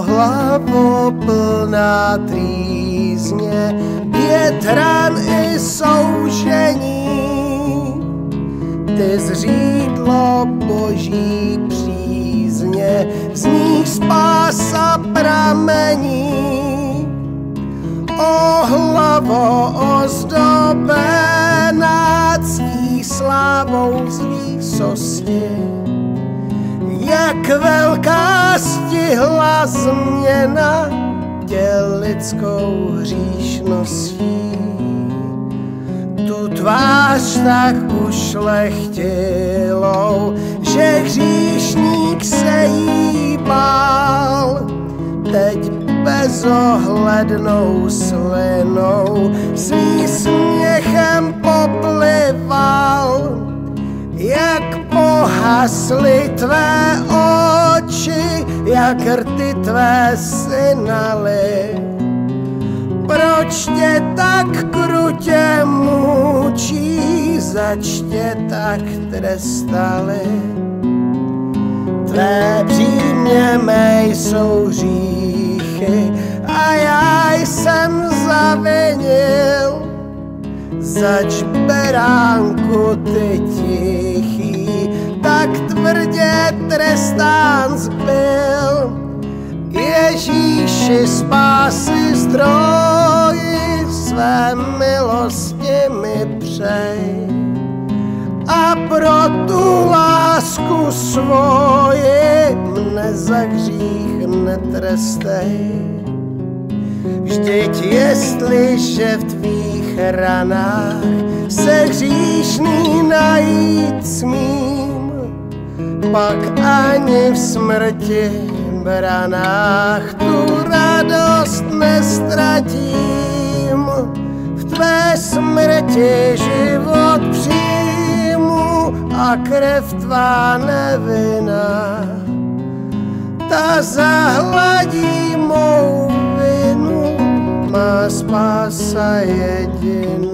hlavu plná trýzně, větran i soužení. Ty zřídlo boží přízně, z nich spása pramení. O hlavo ozdobená ctí slávou z výsosti, jak velká stihla změna těl lidskou hříšností. Tu tvář tak ušlechtilou, že hříšník se jí bál. Teď bezohlednou slinou svý směchem poplival, pohasly tvé oči, jak rty tvé synaly. Proč tě tak krutě mučí, zač tě tak trestali? Tvé břímě mé jsou říchy a já jsem zavinil, zač beránku ty tichý, tak tvrdě trestán zbyl. Ježíši spásy zdroji své milosti mi přej a pro tu lásku svoji mne za hřích netrestej. Vždyť jestliže v tvých ranách se hříšný najít pak ani v smrti branách tu radost nestratím. V tvé smrti život přijmu a krev tvá nevina. Ta zahladí mou vinu, má spása jediná.